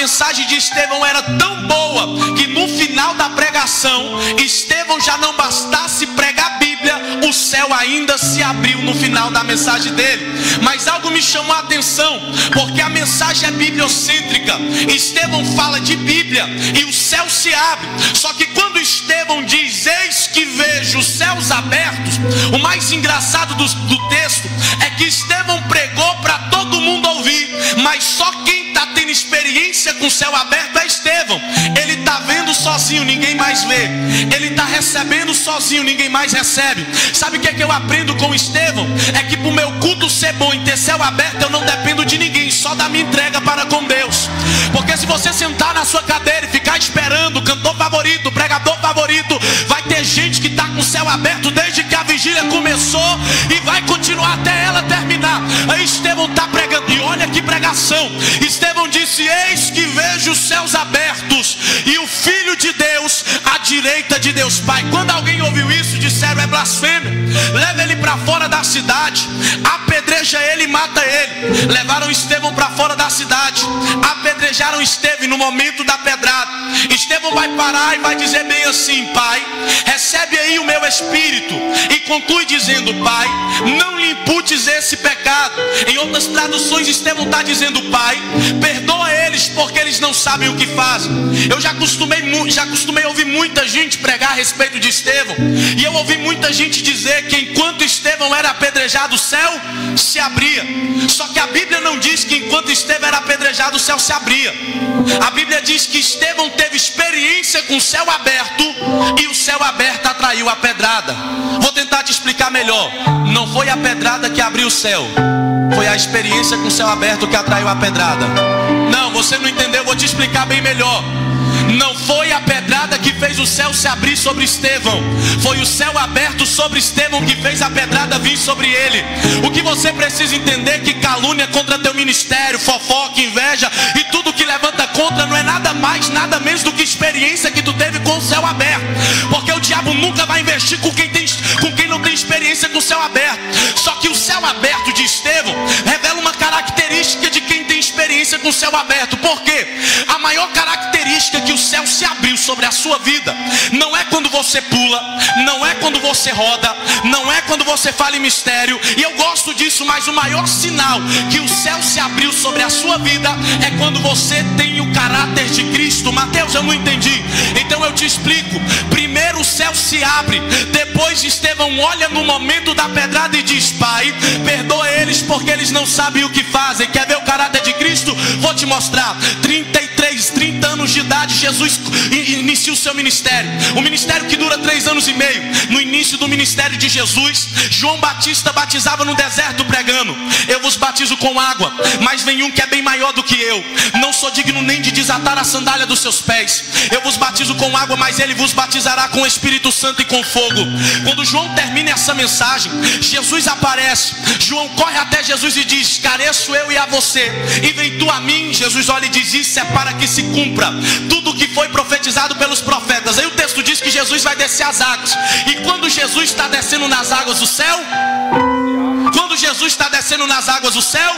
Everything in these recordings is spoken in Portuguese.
mensagem de Estevão era tão boa que no final da pregação, Estevão já não bastasse pregar a Bíblia, o céu ainda se abriu no final da mensagem dele. Mas algo me chamou a atenção, porque a mensagem é bibliocêntrica. Estevão fala de Bíblia e o céu se abre. Só que quando Estevão diz: Eis que vejo os céus abertos, o mais engraçado do, do texto é que Estevão pregou para todo mundo ouvir, mas experiência com o céu aberto é Estevão. Ele está vendo sozinho, ninguém mais vê. Ele está recebendo sozinho, ninguém mais recebe. Sabe o que é que eu aprendo com Estevão? É que para o meu culto ser bom e ter céu aberto, eu não dependo de ninguém, só da minha entrega para com Deus. Porque se você sentar na sua cadeira e ficar esperando cantor favorito, pregador favorito, vai ter gente que está com o céu aberto desde vigília começou e vai continuar até ela terminar. Aí Estevão está pregando, e olha que pregação. Estevão disse: Eis que vejo os céus abertos e o Filho de Deus à direita de Deus Pai. Quando alguém ouviu isso, disseram: É blasfêmia. Leva ele para fora da cidade, apedreja ele e mata ele. Levaram Estevão para fora da cidade, apedrejaram Estevão no momento da pedrada. Estevão vai parar e vai dizer bem assim: Pai, recebe aí o meu espírito. E conclui dizendo: Pai, não lhe imputes esse pecado. Em outras traduções, Estevão está dizendo: Pai, perdoa eles porque eles não sabem o que fazem. Eu já costumei, já costumei ouvir muita gente pregar a respeito de Estevão. E eu ouvi muita gente dizer que enquanto Estevão era apedrejado, o céu se abria. Só que a Bíblia não diz que enquanto Estevão era apedrejado, o céu se abria. A Bíblia diz que Estevão teve experiência com o céu aberto e o céu aberto atraiu a pedrada. Vou tentar te explicar melhor. Não foi a pedrada que abriu o céu, foi a experiência com o céu aberto que atraiu a pedrada. Não, você não entendeu, vou te explicar bem melhor. Não foi a pedrada que fez o céu se abrir sobre Estevão, foi o céu aberto sobre Estevão que fez a pedrada vir sobre ele. O que você precisa entender é que calúnia contra teu ministério, fofoca, inveja e tudo que levanta contra não é nada mais, nada menos do que experiência que tu teve com o céu aberto. Porque o diabo nunca vai investir com quem, tem, com quem não tem experiência com o céu aberto. Só que o céu aberto com o céu aberto. Por quê? A maior característica que o céu se abriu sobre a sua vida não é quando você pula, não é quando você roda, não é quando você fala em mistério. E eu gosto mas o maior sinal que o céu se abriu sobre a sua vida é quando você tem o caráter de Cristo. Mateus, eu não entendi. Então eu te explico. Primeiro o céu se abre, depois Estevão olha no momento da pedrada e diz: Pai, perdoa eles porque eles não sabem o que fazem. Quer ver o caráter de Cristo? Vou te mostrar. 33, 30 anos de idade, Jesus inicia o seu ministério. O ministério que dura três anos e meio. No início do ministério de Jesus, João Batista batizava no deserto pregando: Eu vos batizo com água, mas vem um que é bem maior do que eu. Não sou digno nem de desatar a sandália dos seus pés. Eu vos batizo com água, mas ele vos batizará com o Espírito Santo e com fogo. Quando João termina essa mensagem, Jesus aparece. João corre até Jesus e diz: Careço eu e a você, e vem tu a mim. Jesus olha e diz: Isso é para que se cumpra tudo o que foi profetizado pelos profetas. Aí o texto diz que Jesus vai descer as águas. E quando Jesus está descendo nas águas do céu, quando Jesus está descendo nas águas do céu,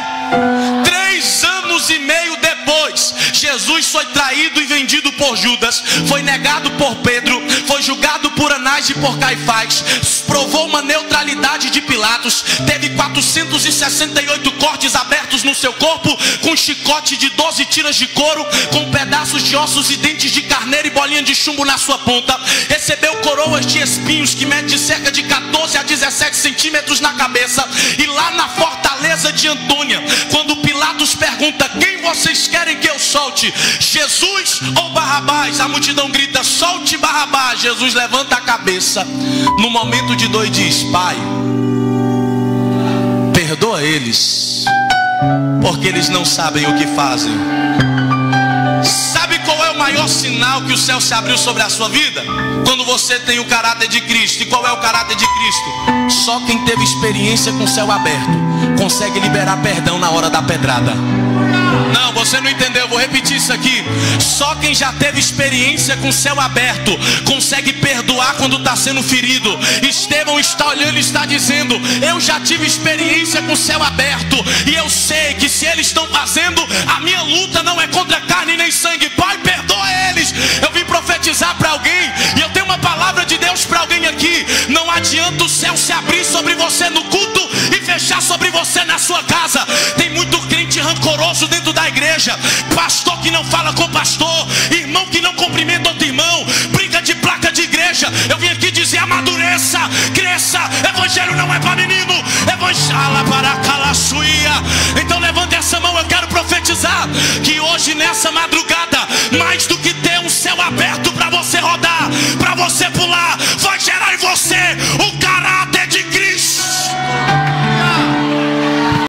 três anos e meio depois, Jesus foi traído e vendido por Judas, foi negado por Pedro, foi julgado por Anás e por Caifás, provou uma neutralidade de Pilatos, teve 468 cortes abertos no seu corpo, com chicote de 12 tiras de couro, com pedaços de ossos e dentes de carneiro e bolinha de chumbo na sua ponta, recebeu coroas de espinhos que mede cerca de 14 a 17 centímetros na cabeça, e lá na fortaleza de Antônia, quando Pilatos pergunta: Quem vocês querem que eu solte? Jesus ou Barrabás? A multidão grita: Solte Barrabás. Jesus levanta a cabeça. No momento de dor, diz: Pai, perdoa eles, porque eles não sabem o que fazem. Sabe qual é o maior sinal que o céu se abriu sobre a sua vida? Quando você tem o caráter de Cristo. E qual é o caráter de Cristo? Só quem teve experiência com o céu aberto consegue liberar perdão na hora da pedrada. Não, você não entendeu, vou repetir isso aqui. Só quem já teve experiência com o céu aberto consegue perdoar quando está sendo ferido. Estevão está olhando e está dizendo: Eu já tive experiência com o céu aberto, e eu sei que se eles estão fazendo, se abrir sobre você no culto e fechar sobre você na sua casa. Tem muito crente rancoroso dentro da igreja, pastor que não fala com pastor, irmão que não cumprimenta outro irmão, briga de placa de igreja. Eu vim aqui dizer: amadureça, cresça. Evangelho não é para menino, evangelho para calaçuia. Então levante essa mão, eu quero profetizar que hoje nessa madrugada